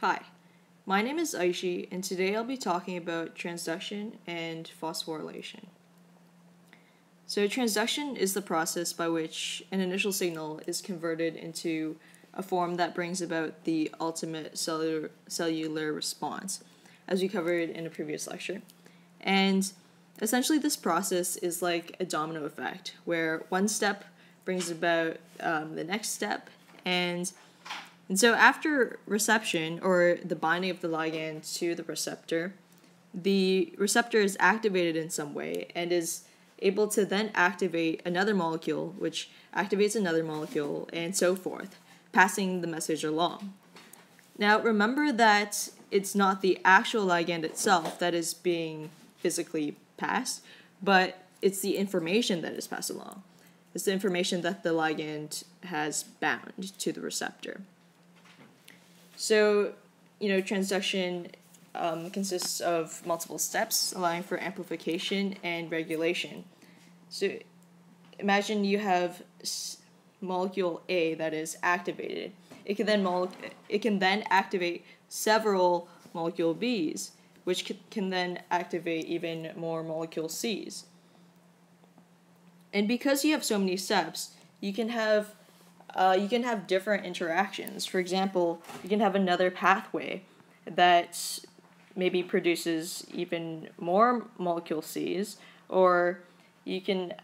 Hi, my name is Aishi, and today I'll be talking about transduction and phosphorylation. So, transduction is the process by which an initial signal is converted into a form that brings about the ultimate cellular, cellular response, as we covered in a previous lecture. And essentially, this process is like a domino effect, where one step brings about um, the next step, and and so after reception or the binding of the ligand to the receptor, the receptor is activated in some way and is able to then activate another molecule, which activates another molecule, and so forth, passing the message along. Now, remember that it's not the actual ligand itself that is being physically passed, but it's the information that is passed along. It's the information that the ligand has bound to the receptor. So, you know, transduction um, consists of multiple steps, allowing for amplification and regulation. So, imagine you have molecule A that is activated. It can then mole- it can then activate several molecule Bs, which can then activate even more molecule Cs. And because you have so many steps, you can have uh, you can have different interactions. For example, you can have another pathway that maybe produces even more molecule Cs, or you can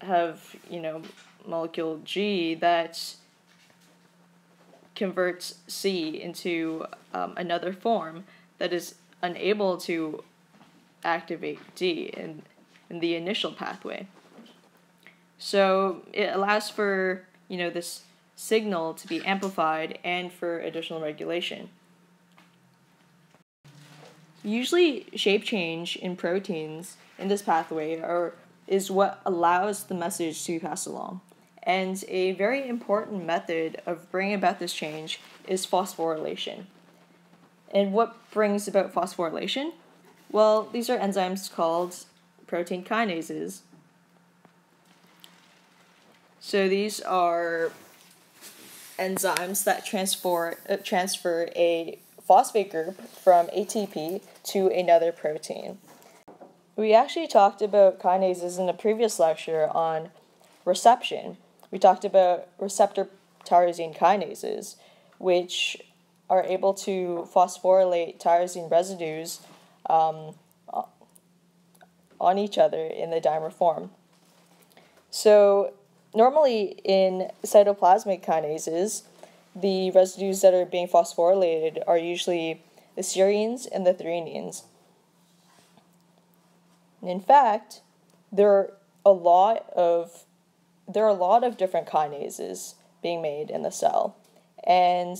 have, you know, molecule G that converts C into um, another form that is unable to activate D in, in the initial pathway. So it allows for, you know, this signal to be amplified and for additional regulation. Usually, shape change in proteins in this pathway are, is what allows the message to pass along. And a very important method of bringing about this change is phosphorylation. And what brings about phosphorylation? Well, these are enzymes called protein kinases. So these are enzymes that transfer, uh, transfer a phosphate group from ATP to another protein. We actually talked about kinases in a previous lecture on reception. We talked about receptor tyrosine kinases, which are able to phosphorylate tyrosine residues um, on each other in the dimer form. So normally in cytoplasmic kinases, the residues that are being phosphorylated are usually the serines and the threonines. And in fact, there are a lot of there are a lot of different kinases being made in the cell, and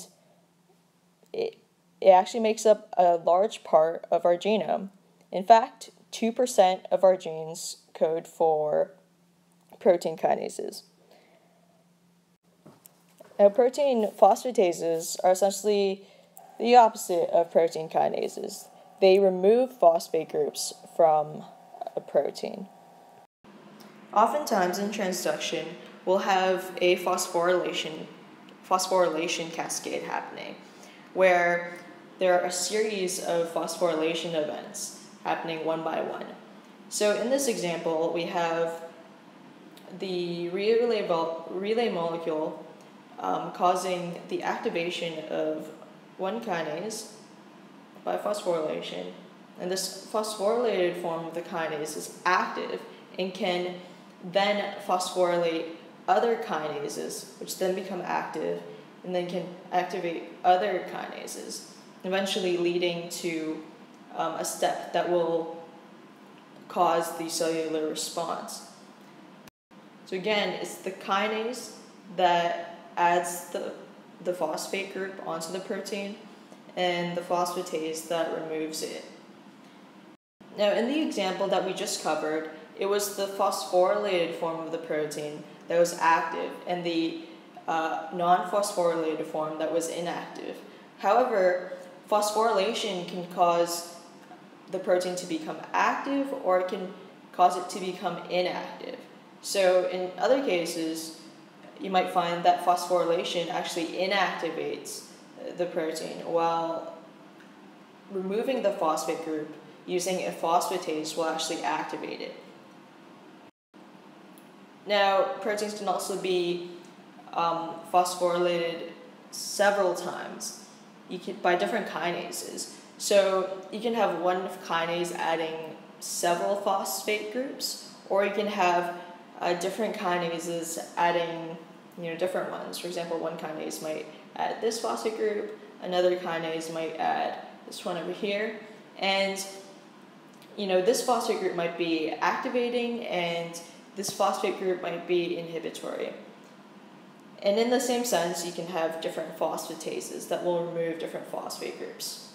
it, it actually makes up a large part of our genome. In fact, 2% of our genes code for protein kinases. Now, protein phosphatases are essentially the opposite of protein kinases. They remove phosphate groups from a protein. Oftentimes in transduction, we'll have a phosphorylation phosphorylation cascade happening where there are a series of phosphorylation events happening one by one. So in this example, we have the relay, relay molecule um, causing the activation of one kinase by phosphorylation. And this phosphorylated form of the kinase is active and can then phosphorylate other kinases, which then become active and then can activate other kinases, eventually leading to um, a step that will cause the cellular response. So again, it's the kinase that adds the, the phosphate group onto the protein and the phosphatase that removes it. Now, in the example that we just covered, it was the phosphorylated form of the protein that was active and the uh, non phosphorylated form that was inactive. However, phosphorylation can cause the protein to become active or it can cause it to become inactive. So in other cases, you might find that phosphorylation actually inactivates the protein, while removing the phosphate group using a phosphatase will actually activate it. Now, proteins can also be um, phosphorylated several times you can, by different kinases. So you can have one kinase adding several phosphate groups, or you can have uh, different kinases adding you know different ones. For example, one kinase might add this phosphate group, another kinase might add this one over here, and you know this phosphate group might be activating and this phosphate group might be inhibitory. And in the same sense, you can have different phosphatases that will remove different phosphate groups.